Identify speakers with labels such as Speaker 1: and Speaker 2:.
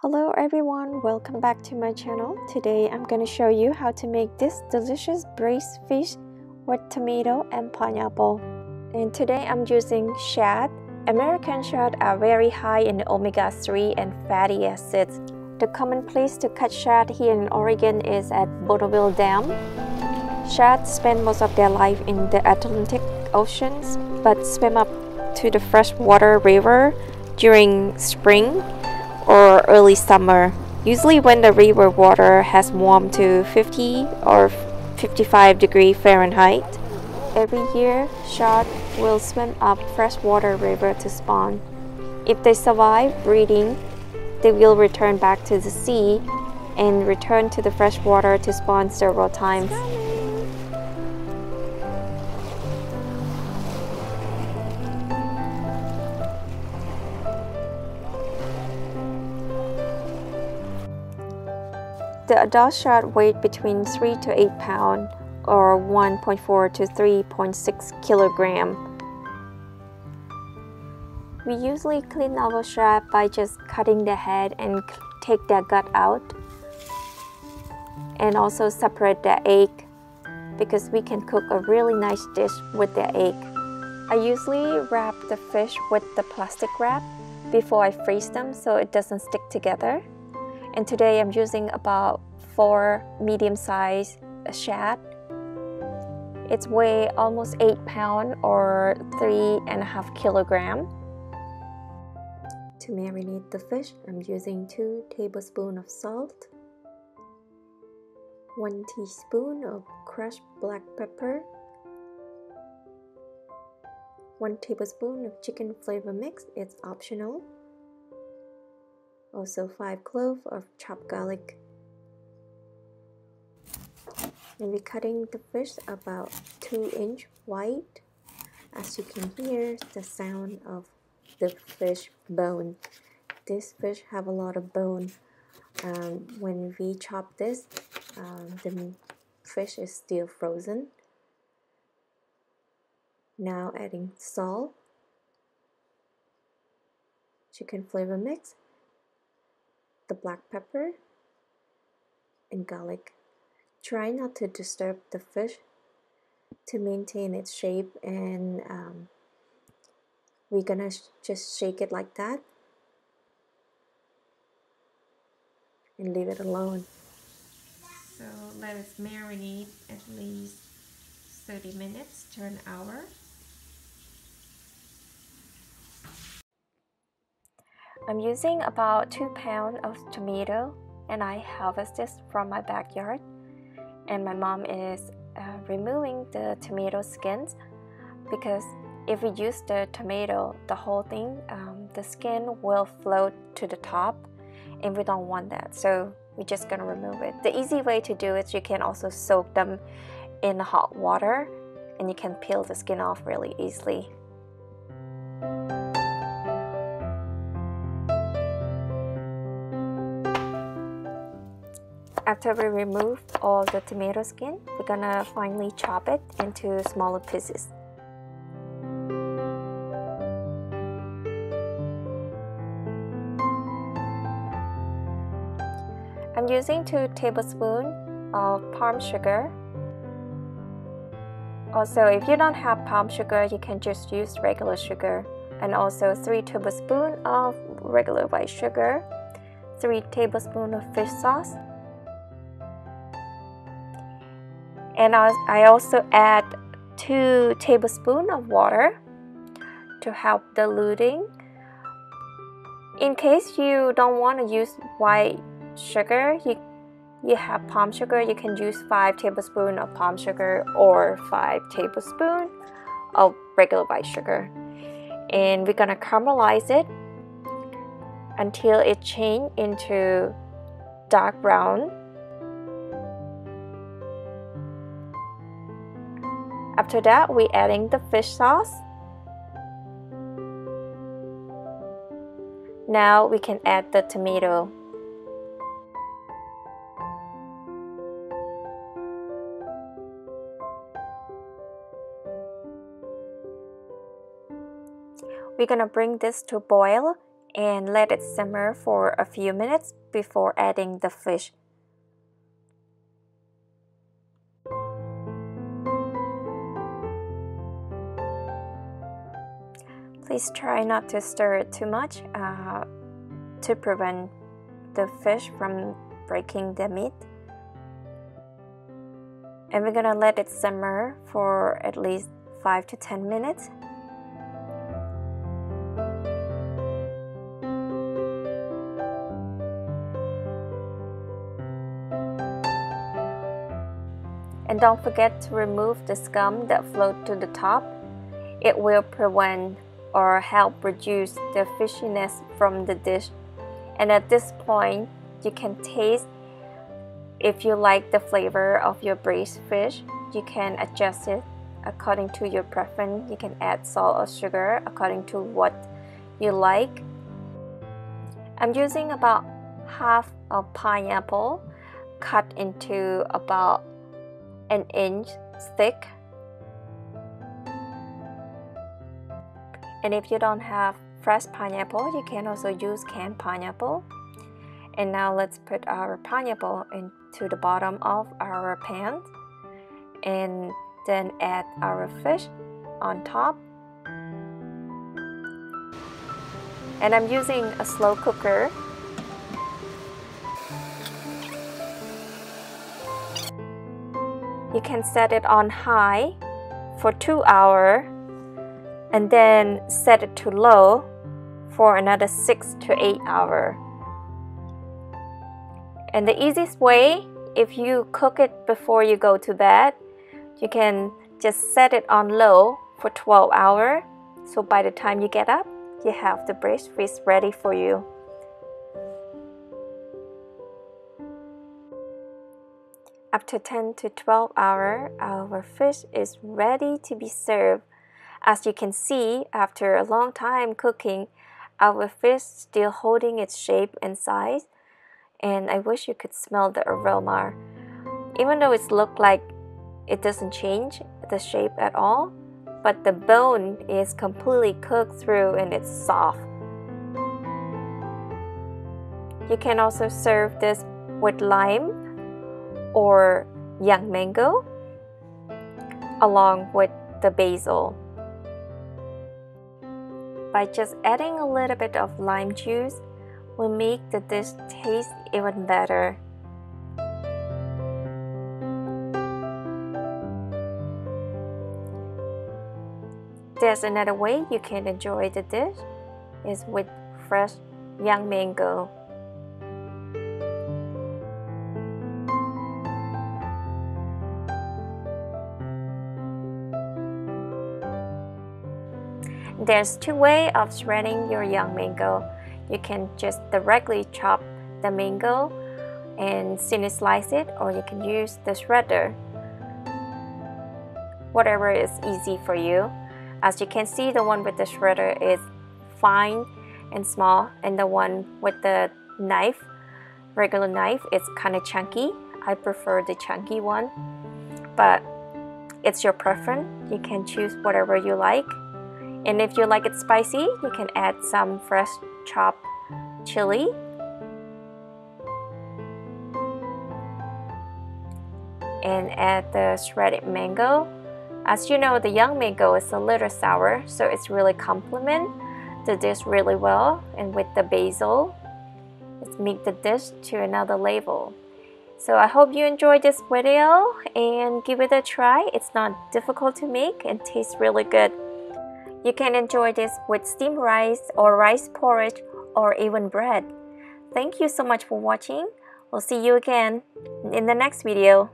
Speaker 1: Hello everyone, welcome back to my channel. Today I'm going to show you how to make this delicious braised fish with tomato and pineapple. And today I'm using shad. American shad are very high in omega-3 and fatty acids. The common place to catch shad here in Oregon is at Bonneville Dam. Shad spend most of their life in the Atlantic Oceans, but swim up to the freshwater river during spring or early summer, usually when the river water has warmed to 50 or 55 degree Fahrenheit. Every year, shad will swim up freshwater river to spawn. If they survive breeding, they will return back to the sea and return to the freshwater to spawn several times. The adult shad weigh between 3 to 8 pounds or 1.4 to 3.6 kilogram. We usually clean our shad by just cutting the head and take the gut out and also separate the egg because we can cook a really nice dish with the egg. I usually wrap the fish with the plastic wrap before I freeze them so it doesn't stick together and today I'm using about four medium-sized shad. It's weigh almost 8 pound or 3.5 kilogram. To marinate the fish, I'm using 2 tablespoons of salt, 1 teaspoon of crushed black pepper, 1 tablespoon of chicken flavor mix, it's optional, also 5 cloves of chopped garlic. And we're cutting the fish about 2 inch wide. As you can hear the sound of the fish bone. This fish have a lot of bone. Um, when we chop this, um, the fish is still frozen. Now adding salt, chicken flavor mix, the black pepper and garlic. Try not to disturb the fish to maintain its shape and um, we're gonna sh just shake it like that and leave it alone.
Speaker 2: So let us marinate at least 30 minutes to an hour.
Speaker 1: I'm using about 2 pounds of tomato and I harvest this from my backyard. And my mom is uh, removing the tomato skins because if we use the tomato the whole thing um, the skin will float to the top and we don't want that. So we're just gonna remove it. The easy way to do it you can also soak them in hot water and you can peel the skin off really easily After we remove all the tomato skin, we're gonna finely chop it into smaller pieces. I'm using 2 tablespoons of palm sugar. Also, if you don't have palm sugar, you can just use regular sugar. And also 3 tablespoons of regular white sugar, 3 tablespoons of fish sauce, and I also add 2 tablespoons of water to help diluting. In case you don't want to use white sugar, you, you have palm sugar, you can use 5 tablespoons of palm sugar or 5 tablespoons of regular white sugar. And we're gonna caramelize it until it change into dark brown After that, we adding the fish sauce. Now we can add the tomato. We're gonna bring this to boil and let it simmer for a few minutes before adding the fish. Please try not to stir it too much uh, to prevent the fish from breaking the meat. And we're gonna let it simmer for at least 5 to 10 minutes. And don't forget to remove the scum that float to the top. It will prevent or help reduce the fishiness from the dish. And at this point, you can taste if you like the flavor of your braised fish, you can adjust it according to your preference. You can add salt or sugar according to what you like. I'm using about half a pineapple cut into about an inch thick. And if you don't have fresh pineapple, you can also use canned pineapple. And now let's put our pineapple into the bottom of our pan and then add our fish on top. And I'm using a slow cooker you can set it on high for 2 hours and then set it to low for another 6 to 8 hour. And the easiest way, if you cook it before you go to bed, you can just set it on low for 12 hour. So by the time you get up, you have the braised fish ready for you. After 10 to 12 hour, our fish is ready to be served. As you can see, after a long time cooking, our fish still holding its shape and size. And I wish you could smell the aroma. Even though it looked like it doesn't change the shape at all, but the bone is completely cooked through and it's soft. You can also serve this with lime or young mango along with the basil. By just adding a little bit of lime juice will make the dish taste even better. There's another way you can enjoy the dish is with fresh young mango. There's two ways of shredding your young mango. You can just directly chop the mango and thinly slice it or you can use the shredder. Whatever is easy for you. As you can see, the one with the shredder is fine and small and the one with the knife, regular knife, is kind of chunky. I prefer the chunky one, but it's your preference. You can choose whatever you like. And if you like it spicy, you can add some fresh chopped chili. And add the shredded mango. As you know, the young mango is a little sour, so it's really complement the dish really well. And with the basil, it's make the dish to another level. So I hope you enjoyed this video and give it a try. It's not difficult to make and tastes really good. You can enjoy this with steamed rice or rice porridge or even bread. Thank you so much for watching. We'll see you again in the next video.